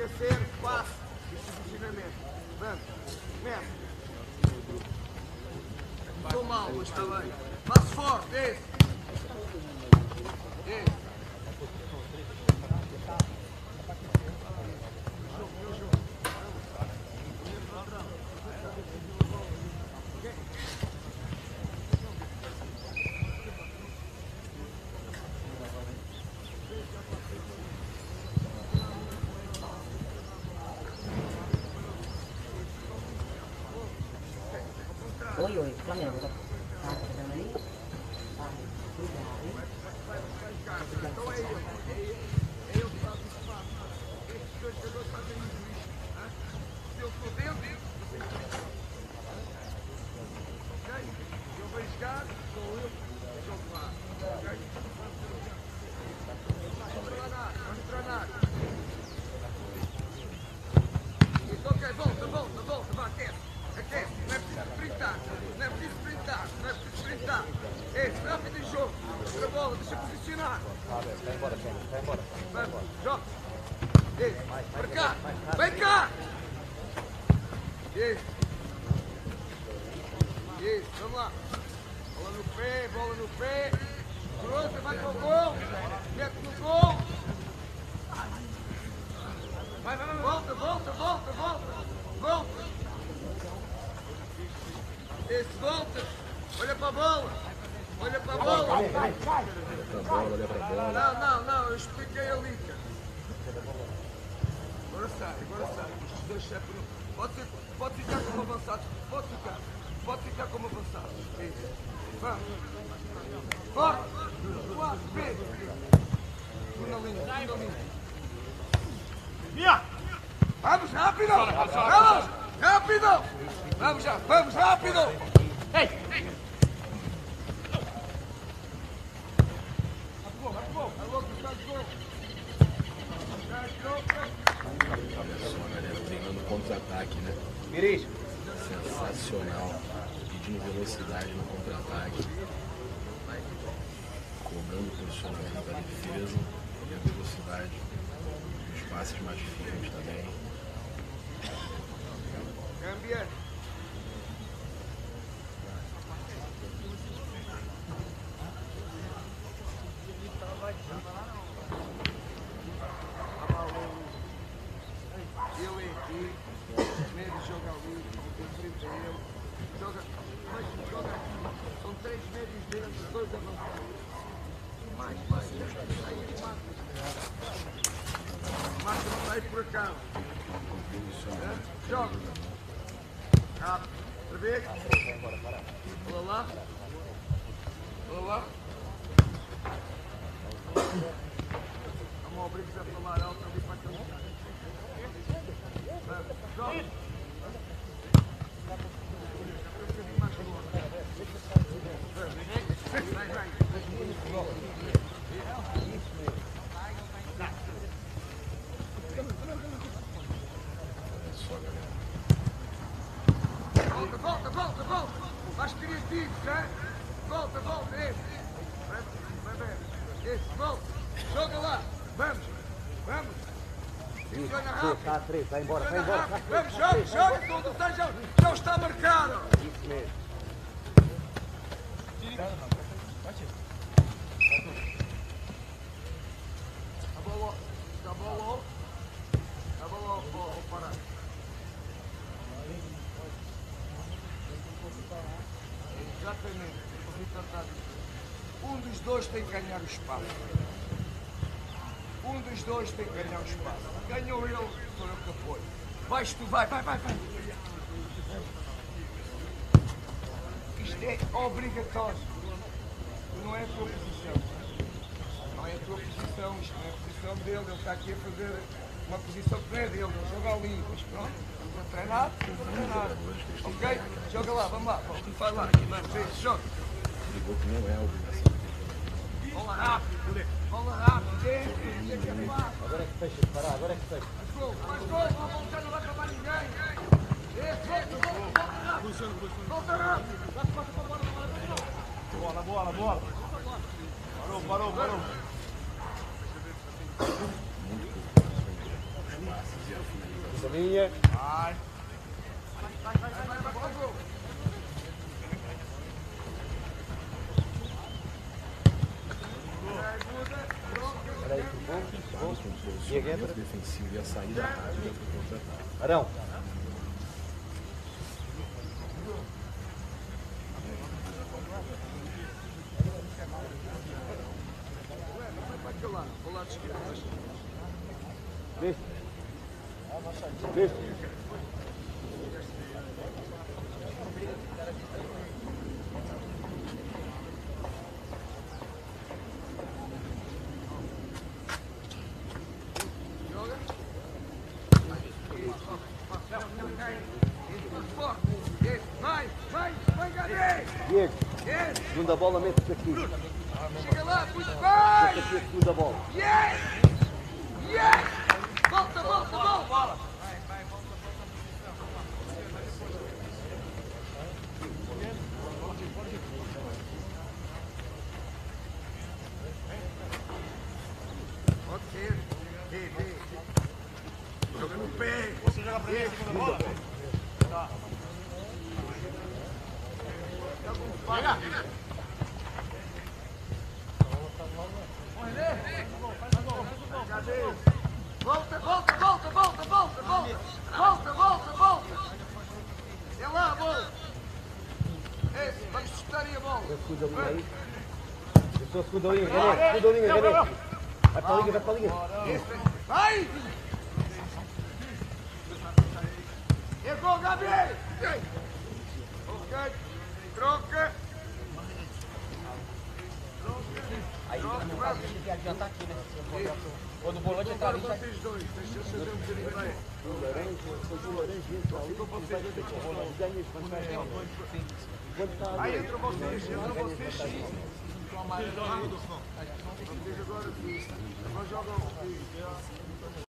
esquecer, passe e posicionamento. Vamos, começa. Estou mal, mas está bem. Passe forte, esse. Esse. Oi, oi, Flamengo. Tá Tá fazendo aí? Tá. Cuidado, hein? Então é ele. É ele que faz isso. faz. Esses dois jogadores fazem isso. hã? Se eu estou dentro, vocês têm Ok? Se eu vejo jogar, sou eu que jogo lá. Ok? Vamos treinar, vamos treinar. Isso, ok, volta, volta, volta, vá, aquece. Aquece, não é preciso sprintar, não é preciso sprintar, não é preciso sprintar. Esse, rápido em jogo. Outra bola, deixa posicionar. Vai embora, vai embora. Vamos, joga. Isso, para cá. Vem cá. Isso. Isso, vamos lá. Bola no pé, bola no pé. Cruza, vai para o gol. Mete no gol. Vai, vai, vai. Volta, volta, volta, volta. Volta. Isso, volta. Olha para a bola. Olha para a bola. Olha pra bola, olha pra bola. Não, não, não, eu expliquei ali, cara. Agora sai, agora sai. Chefes não. Pode, pode ficar como avançado. Pode ficar. Pode ficar como avançado. Isso. Vamos. Forte. Quatro, três. Segunda linha, segunda linha. Vamos, rápido! Vamos! Rápido! Vamos já, vamos, rápido! Alô, está de gol. Está de gol. Olha só, galera, treinando contra-ataque, né? Miris, Sensacional. Pedindo velocidade no contra-ataque. Cobrando posicionamento da defesa e a velocidade. Os passes mais firmes também. Cambia. Eu aqui, primeiro joga ali, enfrenta ele, joga, mas joga aqui. São três médios dentro, dois avançados. Mais, mais, aí mata. Mata não sai por acaso. Joga. Rápido. Outra vez. Olha lá. Olha lá. Me obrigues a falar alto ali para. Vamos, Joga. Um bocadinho mais longe. Vamos. Vai, vai. Olha só, galera. Volta, volta, volta. Mais criativo, já? Volta, volta, esse. Vai, vai ver. Esse, volta. Joga lá. Vamos, vamos. Funciona rápido. está três, vai embora, vai embora. Vamos, joga, joga. Tudo está, já, já está marcado. Isso mesmo. A bola, a bola, a bola, ó, ó, parar. Exatamente, o Vitor está a dizer. Um dos dois tem que ganhar o espaço. Um dos dois tem que ganhar o espaço. Ganhou ele, sou eu que apoio. Vais tu, vai, vai, vai, vai. Isto é obrigatório. Não é a tua posição. Não é a tua posição, isto não é a posição dele. Ele está aqui a fazer uma posição que não é dele. Ele joga ali. Mas pronto, a treinar, a treinar. Ok? Joga lá, vamos lá. Vamos, vai lá. Vamos, vê, joga. Ligou que não é obrigação. Bola rápido. Bola rápido. Agora é que fecha, parar, agora é que fecha. Mais gol, mais gol. Não vai acabar ninguém. Volta, rápido. Rápido. Bola, bola, bola. Parou, parou, parou. Os passes e a linha. Vai. Vai, vai, vai, vai, vai, Espera aí, tudo bom? Tudo bom? Com o E a Guedes? posicionamento defensivo e a saída rápida para o contra-ataque. Arão. Vai para lá, para o lado esquerdo. Viste? Viste? Vai, vai, vai, Gabi! Diego, Yes! Segunda bola, mete-se aqui. Chega lá, puxa, vai! Mete aqui a segunda bola. Yes! Volta, volta, volta! Pode ser. Vê, vê. Joga no pé. Você joga pra mim a segunda bola? Tá. Pega. Cadê? Volta, volta, volta, volta, volta, volta! Volta, volta, volta! É lá, bola! Esse, vamos disputar aí a bola! Eu sou a segunda linha, Ganete. Segunda linha, Ganete. Vai para a linha, vai para a linha. Esse, vai! É gol, Gabi! Ok, troca! Aí Troca, no caso aqui, né? Quando o volante vocês dois, deixa entra Aí entra vocês, entra vocês. Vocês agora jogam.